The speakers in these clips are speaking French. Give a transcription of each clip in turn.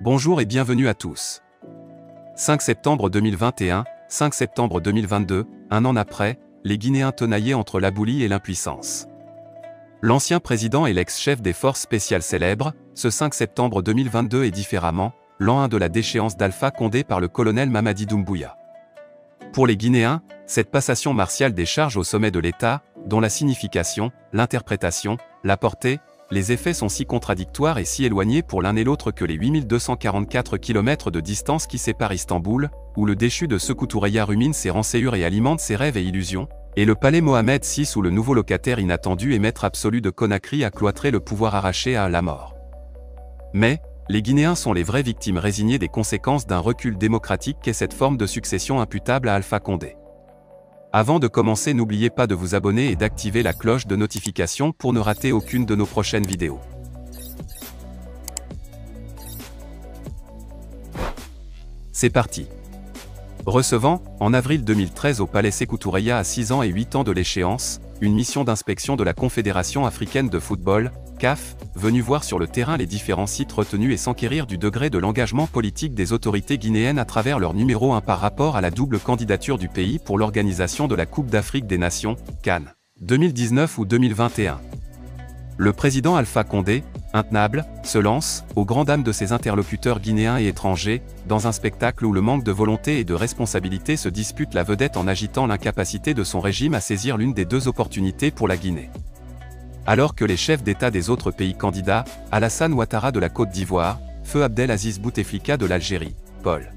Bonjour et bienvenue à tous. 5 septembre 2021, 5 septembre 2022, un an après, les Guinéens tenaillaient entre l'aboulie et l'impuissance. L'ancien président et l'ex-chef des forces spéciales célèbres, ce 5 septembre 2022 est différemment, l'an 1 de la déchéance d'Alpha Condé par le colonel Mamadi Doumbouya. Pour les Guinéens, cette passation martiale des charges au sommet de l'État, dont la signification, l'interprétation, la portée, les effets sont si contradictoires et si éloignés pour l'un et l'autre que les 8244 km de distance qui séparent Istanbul, où le déchu de Sékou rumine ses renseigures et alimente ses rêves et illusions, et le palais Mohamed VI où le nouveau locataire inattendu et maître absolu de Conakry a cloîtré le pouvoir arraché à la mort. Mais, les Guinéens sont les vraies victimes résignées des conséquences d'un recul démocratique qu'est cette forme de succession imputable à Alpha Condé. Avant de commencer n'oubliez pas de vous abonner et d'activer la cloche de notification pour ne rater aucune de nos prochaines vidéos. C'est parti Recevant, en avril 2013 au Palais Sékou à 6 ans et 8 ans de l'échéance, une mission d'inspection de la Confédération africaine de football, CAF, venue voir sur le terrain les différents sites retenus et s'enquérir du degré de l'engagement politique des autorités guinéennes à travers leur numéro 1 par rapport à la double candidature du pays pour l'organisation de la Coupe d'Afrique des Nations, Cannes, 2019 ou 2021. Le président Alpha Condé, intenable, se lance, aux grandes dames de ses interlocuteurs guinéens et étrangers, dans un spectacle où le manque de volonté et de responsabilité se dispute la vedette en agitant l'incapacité de son régime à saisir l'une des deux opportunités pour la Guinée. Alors que les chefs d'État des autres pays candidats, Alassane Ouattara de la Côte d'Ivoire, Feu Abdel Aziz Bouteflika de l'Algérie, Paul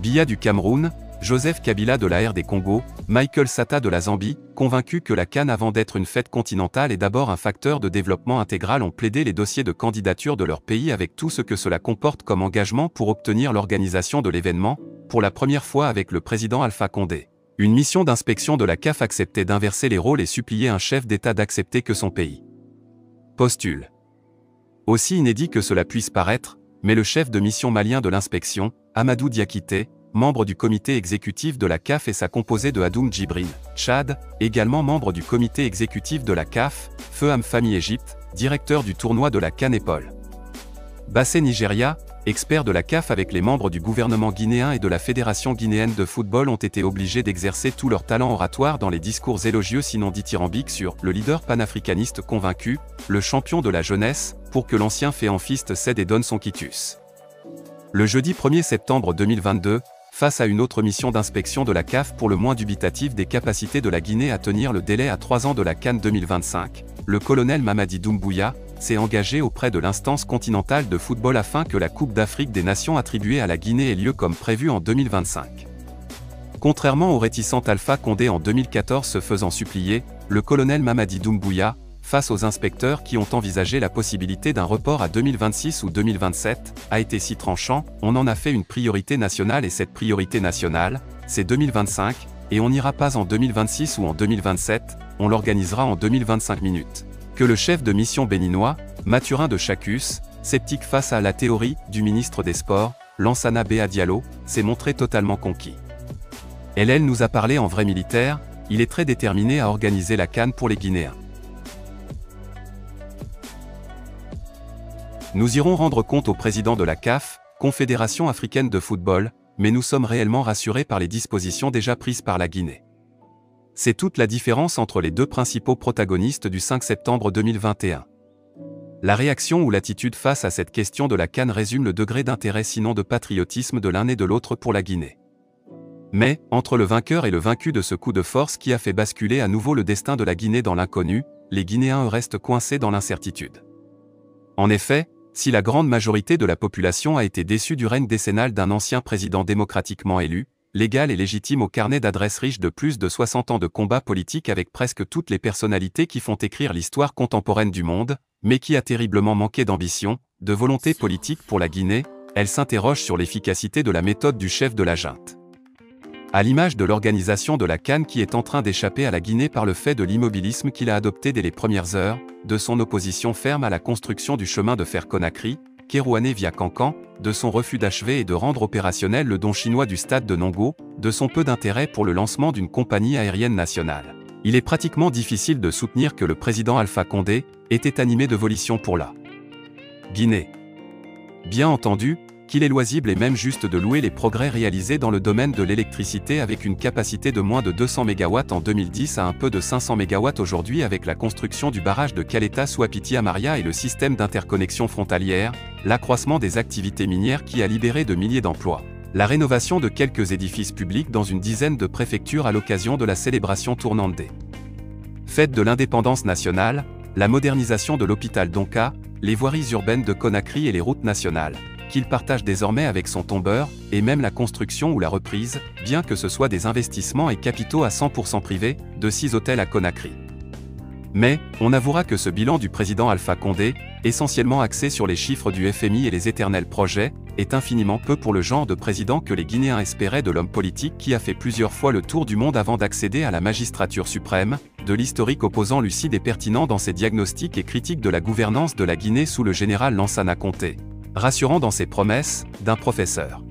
Biya du Cameroun, Joseph Kabila de la des Congo, Michael Sata de la Zambie, convaincus que la Cannes avant d'être une fête continentale est d'abord un facteur de développement intégral ont plaidé les dossiers de candidature de leur pays avec tout ce que cela comporte comme engagement pour obtenir l'organisation de l'événement, pour la première fois avec le président Alpha Condé. Une mission d'inspection de la CAF acceptait d'inverser les rôles et suppliait un chef d'État d'accepter que son pays postule. Aussi inédit que cela puisse paraître, mais le chef de mission malien de l'inspection, Amadou Diakité, membre du comité exécutif de la CAF et sa composée de Hadoum Djibrin, Tchad, également membre du comité exécutif de la CAF, Feu Famille Égypte, directeur du tournoi de la Canépole. Bassé Nigeria, experts de la CAF avec les membres du gouvernement guinéen et de la Fédération guinéenne de football ont été obligés d'exercer tout leur talent oratoire dans les discours élogieux sinon dithyrambiques sur le leader panafricaniste convaincu, le champion de la jeunesse, pour que l'ancien féanfiste cède et donne son quitus. Le jeudi 1er septembre 2022, face à une autre mission d'inspection de la CAF pour le moins dubitatif des capacités de la Guinée à tenir le délai à trois ans de la Cannes 2025, le colonel Mamadi Doumbouya, s'est engagé auprès de l'instance continentale de football afin que la Coupe d'Afrique des Nations attribuée à la Guinée ait lieu comme prévu en 2025. Contrairement au réticent Alpha Condé en 2014 se faisant supplier, le colonel Mamadi Doumbouya, face aux inspecteurs qui ont envisagé la possibilité d'un report à 2026 ou 2027, a été si tranchant, on en a fait une priorité nationale et cette priorité nationale, c'est 2025, et on n'ira pas en 2026 ou en 2027, on l'organisera en 2025 minutes que le chef de mission béninois, Mathurin de Chacus, sceptique face à la théorie du ministre des Sports, Lansana Béa Diallo, s'est montré totalement conquis. Elle nous a parlé en vrai militaire, il est très déterminé à organiser la canne pour les Guinéens. Nous irons rendre compte au président de la CAF, Confédération africaine de football, mais nous sommes réellement rassurés par les dispositions déjà prises par la Guinée. C'est toute la différence entre les deux principaux protagonistes du 5 septembre 2021. La réaction ou l'attitude face à cette question de la Cannes résume le degré d'intérêt sinon de patriotisme de l'un et de l'autre pour la Guinée. Mais, entre le vainqueur et le vaincu de ce coup de force qui a fait basculer à nouveau le destin de la Guinée dans l'inconnu, les Guinéens restent coincés dans l'incertitude. En effet, si la grande majorité de la population a été déçue du règne décennal d'un ancien président démocratiquement élu, légal et légitime au carnet d'adresses riche de plus de 60 ans de combat politique avec presque toutes les personnalités qui font écrire l'histoire contemporaine du monde, mais qui a terriblement manqué d'ambition, de volonté politique pour la Guinée, elle s'interroge sur l'efficacité de la méthode du chef de la junte. À l'image de l'organisation de la Cannes qui est en train d'échapper à la Guinée par le fait de l'immobilisme qu'il a adopté dès les premières heures, de son opposition ferme à la construction du chemin de fer Conakry, Kérouané via Cancan, de son refus d'achever et de rendre opérationnel le don chinois du stade de Nongo, de son peu d'intérêt pour le lancement d'une compagnie aérienne nationale. Il est pratiquement difficile de soutenir que le président Alpha Condé était animé de volition pour la Guinée. Bien entendu, qu'il est loisible et même juste de louer les progrès réalisés dans le domaine de l'électricité avec une capacité de moins de 200 MW en 2010 à un peu de 500 MW aujourd'hui avec la construction du barrage de Caleta Swapiti Amaria et le système d'interconnexion frontalière, l'accroissement des activités minières qui a libéré de milliers d'emplois, la rénovation de quelques édifices publics dans une dizaine de préfectures à l'occasion de la célébration tournante des Fête de l'indépendance nationale, la modernisation de l'hôpital Donka, les voiries urbaines de Conakry et les routes nationales qu'il partage désormais avec son tombeur, et même la construction ou la reprise, bien que ce soit des investissements et capitaux à 100% privés, de six hôtels à Conakry. Mais, on avouera que ce bilan du président Alpha Condé, essentiellement axé sur les chiffres du FMI et les éternels projets, est infiniment peu pour le genre de président que les Guinéens espéraient de l'homme politique qui a fait plusieurs fois le tour du monde avant d'accéder à la magistrature suprême, de l'historique opposant lucide et pertinent dans ses diagnostics et critiques de la gouvernance de la Guinée sous le général Lansana Conté rassurant dans ses promesses, d'un professeur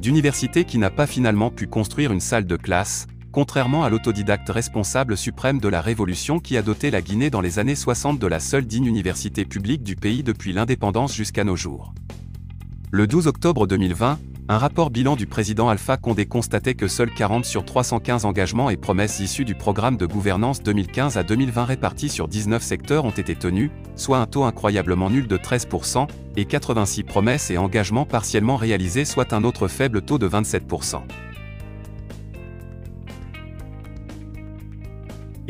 d'université qui n'a pas finalement pu construire une salle de classe, contrairement à l'autodidacte responsable suprême de la révolution qui a doté la Guinée dans les années 60 de la seule digne université publique du pays depuis l'indépendance jusqu'à nos jours. Le 12 octobre 2020, un rapport bilan du président Alpha Condé constatait que seuls 40 sur 315 engagements et promesses issus du programme de gouvernance 2015 à 2020 répartis sur 19 secteurs ont été tenus, soit un taux incroyablement nul de 13%, et 86 promesses et engagements partiellement réalisés soit un autre faible taux de 27%.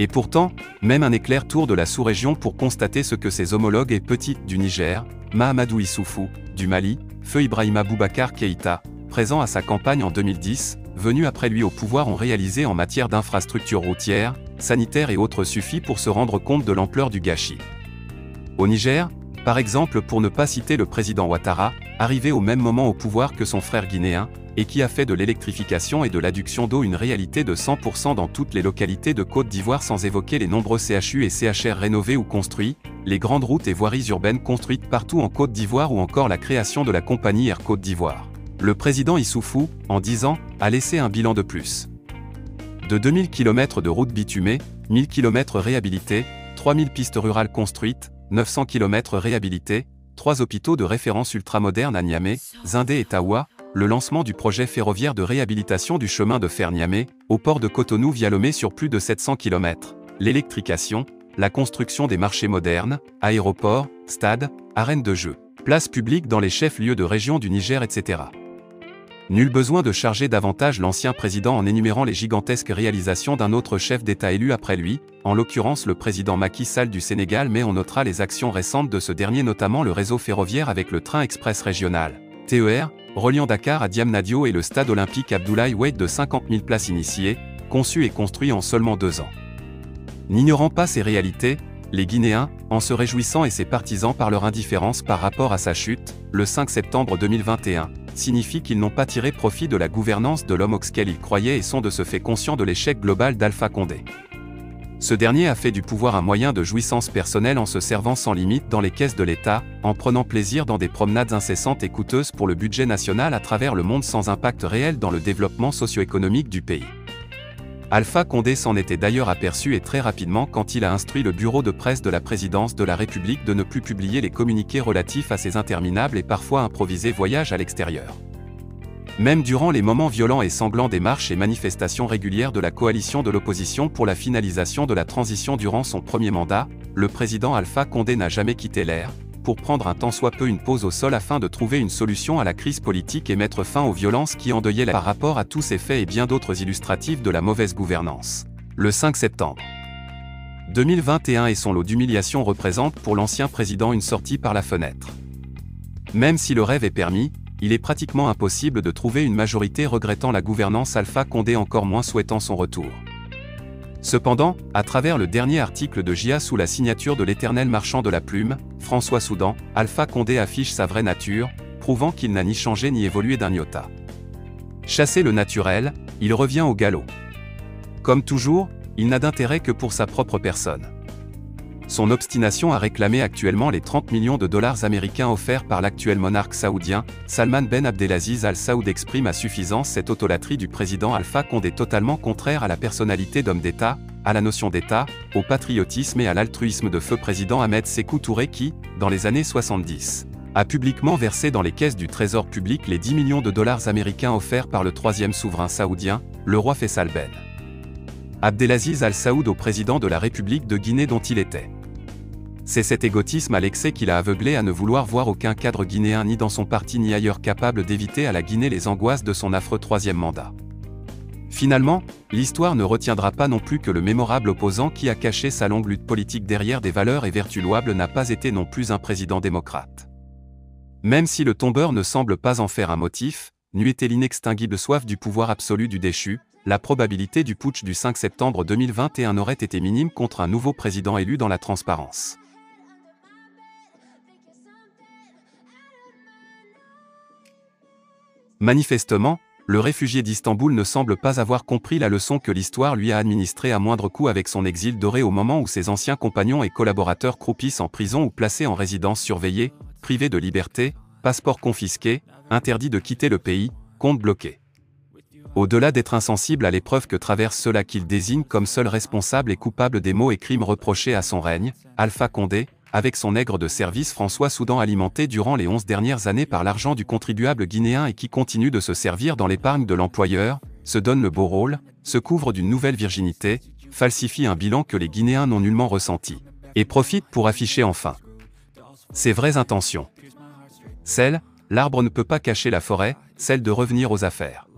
Et pourtant, même un éclair tour de la sous-région pour constater ce que ses homologues et petites du Niger, Mahamadou Issoufou, du Mali, Feu Ibrahima Boubacar Keïta, présent à sa campagne en 2010, venu après lui au pouvoir ont réalisé en matière d'infrastructures routières, sanitaires et autres suffit pour se rendre compte de l'ampleur du gâchis. Au Niger, par exemple pour ne pas citer le président Ouattara, arrivé au même moment au pouvoir que son frère guinéen, et qui a fait de l'électrification et de l'adduction d'eau une réalité de 100% dans toutes les localités de Côte d'Ivoire sans évoquer les nombreux CHU et CHR rénovés ou construits, les grandes routes et voiries urbaines construites partout en Côte d'Ivoire ou encore la création de la compagnie Air Côte d'Ivoire. Le président Issoufou, en 10 ans, a laissé un bilan de plus. De 2000 km de routes bitumées, 1000 km réhabilités, 3000 pistes rurales construites, 900 km réhabilités, 3 hôpitaux de référence ultramodernes à Niamey, Zindé et Tawa, le lancement du projet ferroviaire de réhabilitation du chemin de fer Niamey, au port de Cotonou via Lomé sur plus de 700 km, l'électrification, la construction des marchés modernes, aéroports, stades, arènes de jeux, places publiques dans les chefs-lieux de région du Niger, etc. Nul besoin de charger davantage l'ancien président en énumérant les gigantesques réalisations d'un autre chef d'État élu après lui, en l'occurrence le président Macky Sall du Sénégal mais on notera les actions récentes de ce dernier notamment le réseau ferroviaire avec le train express régional, TER, reliant Dakar à Diamnadio et le stade olympique Abdoulaye Wade de 50 000 places initiées, conçu et construit en seulement deux ans. N'ignorant pas ces réalités, les Guinéens, en se réjouissant et ses partisans par leur indifférence par rapport à sa chute, le 5 septembre 2021, signifie qu'ils n'ont pas tiré profit de la gouvernance de l'homme auquel ils croyaient et sont de ce fait conscients de l'échec global d'Alpha Condé. Ce dernier a fait du pouvoir un moyen de jouissance personnelle en se servant sans limite dans les caisses de l'État, en prenant plaisir dans des promenades incessantes et coûteuses pour le budget national à travers le monde sans impact réel dans le développement socio-économique du pays. Alpha Condé s'en était d'ailleurs aperçu et très rapidement quand il a instruit le bureau de presse de la présidence de la République de ne plus publier les communiqués relatifs à ses interminables et parfois improvisés voyages à l'extérieur. Même durant les moments violents et sanglants des marches et manifestations régulières de la coalition de l'opposition pour la finalisation de la transition durant son premier mandat, le président Alpha Condé n'a jamais quitté l'air, pour prendre un tant soit peu une pause au sol afin de trouver une solution à la crise politique et mettre fin aux violences qui endeuillaient la par rapport à tous ces faits et bien d'autres illustratifs de la mauvaise gouvernance. Le 5 septembre 2021 et son lot d'humiliation représente pour l'ancien président une sortie par la fenêtre. Même si le rêve est permis, il est pratiquement impossible de trouver une majorité regrettant la gouvernance Alpha Condé encore moins souhaitant son retour. Cependant, à travers le dernier article de GIA sous la signature de l'éternel marchand de la plume, François Soudan, Alpha Condé affiche sa vraie nature, prouvant qu'il n'a ni changé ni évolué d'un iota. Chassé le naturel, il revient au galop. Comme toujours, il n'a d'intérêt que pour sa propre personne son obstination à réclamer actuellement les 30 millions de dollars américains offerts par l'actuel monarque saoudien, Salman Ben Abdelaziz Al Saoud exprime à suffisance cette autolatrie du président Alpha Condé totalement contraire à la personnalité d'homme d'État, à la notion d'État, au patriotisme et à l'altruisme de feu président Ahmed Sékou Touré qui, dans les années 70, a publiquement versé dans les caisses du Trésor public les 10 millions de dollars américains offerts par le troisième souverain saoudien, le roi Faisal Ben. Abdelaziz Al-Saoud au président de la République de Guinée dont il était. C'est cet égotisme à l'excès qui l'a aveuglé à ne vouloir voir aucun cadre guinéen ni dans son parti ni ailleurs capable d'éviter à la Guinée les angoisses de son affreux troisième mandat. Finalement, l'histoire ne retiendra pas non plus que le mémorable opposant qui a caché sa longue lutte politique derrière des valeurs et vertus louables n'a pas été non plus un président démocrate. Même si le tombeur ne semble pas en faire un motif, n'eût été l'inextinguible soif du pouvoir absolu du déchu, la probabilité du putsch du 5 septembre 2021 aurait été minime contre un nouveau président élu dans la transparence. Manifestement, le réfugié d'Istanbul ne semble pas avoir compris la leçon que l'histoire lui a administrée à moindre coût avec son exil doré au moment où ses anciens compagnons et collaborateurs croupissent en prison ou placés en résidence surveillée, privés de liberté, passeport confisqué, interdit de quitter le pays, compte bloqué. Au-delà d'être insensible à l'épreuve que traverse cela qu'il désigne comme seul responsable et coupable des maux et crimes reprochés à son règne, Alpha Condé, avec son nègre de service François Soudan alimenté durant les onze dernières années par l'argent du contribuable guinéen et qui continue de se servir dans l'épargne de l'employeur, se donne le beau rôle, se couvre d'une nouvelle virginité, falsifie un bilan que les Guinéens n'ont nullement ressenti, et profite pour afficher enfin ses vraies intentions. Celle, l'arbre ne peut pas cacher la forêt, celle de revenir aux affaires.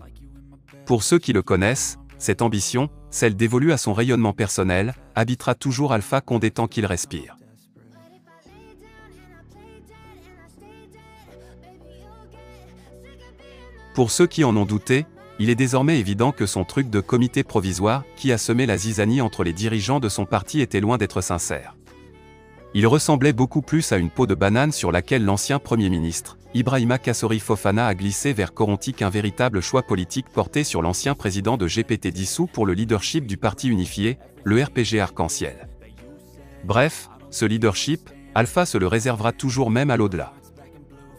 Pour ceux qui le connaissent, cette ambition, celle dévolue à son rayonnement personnel, habitera toujours Alpha Condé tant qu'il respire. Pour ceux qui en ont douté, il est désormais évident que son truc de comité provisoire, qui a semé la zizanie entre les dirigeants de son parti, était loin d'être sincère. Il ressemblait beaucoup plus à une peau de banane sur laquelle l'ancien Premier ministre, Ibrahima Kassori Fofana a glissé vers Coronti qu'un véritable choix politique porté sur l'ancien président de GPT dissous pour le leadership du parti unifié, le RPG Arc-en-Ciel. Bref, ce leadership, Alpha se le réservera toujours même à l'au-delà.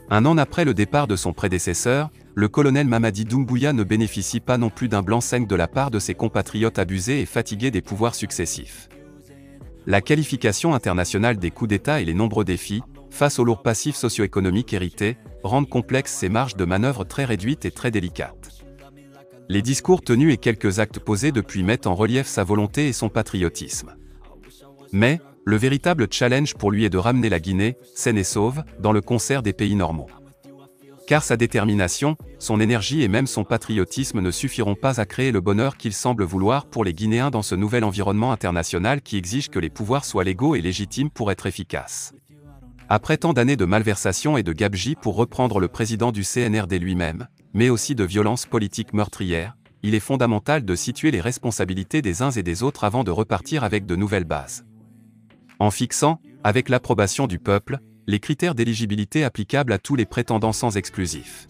Un an après le départ de son prédécesseur, le colonel Mamadi Doumbouya ne bénéficie pas non plus d'un blanc-seing de la part de ses compatriotes abusés et fatigués des pouvoirs successifs. La qualification internationale des coups d'État et les nombreux défis, face aux lourds passifs socio-économiques hérités, rendent complexes ces marges de manœuvre très réduites et très délicates. Les discours tenus et quelques actes posés depuis mettent en relief sa volonté et son patriotisme. Mais, le véritable challenge pour lui est de ramener la Guinée, saine et sauve, dans le concert des pays normaux car sa détermination, son énergie et même son patriotisme ne suffiront pas à créer le bonheur qu'il semble vouloir pour les Guinéens dans ce nouvel environnement international qui exige que les pouvoirs soient légaux et légitimes pour être efficaces. Après tant d'années de malversation et de gabegie pour reprendre le président du CNRD lui-même, mais aussi de violences politiques meurtrières, il est fondamental de situer les responsabilités des uns et des autres avant de repartir avec de nouvelles bases. En fixant, avec l'approbation du peuple, les critères d'éligibilité applicables à tous les prétendants sans exclusif.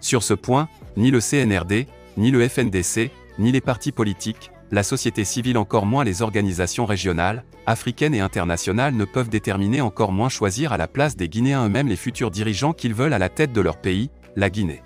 Sur ce point, ni le CNRD, ni le FNDC, ni les partis politiques, la société civile encore moins les organisations régionales, africaines et internationales ne peuvent déterminer encore moins choisir à la place des Guinéens eux-mêmes les futurs dirigeants qu'ils veulent à la tête de leur pays, la Guinée.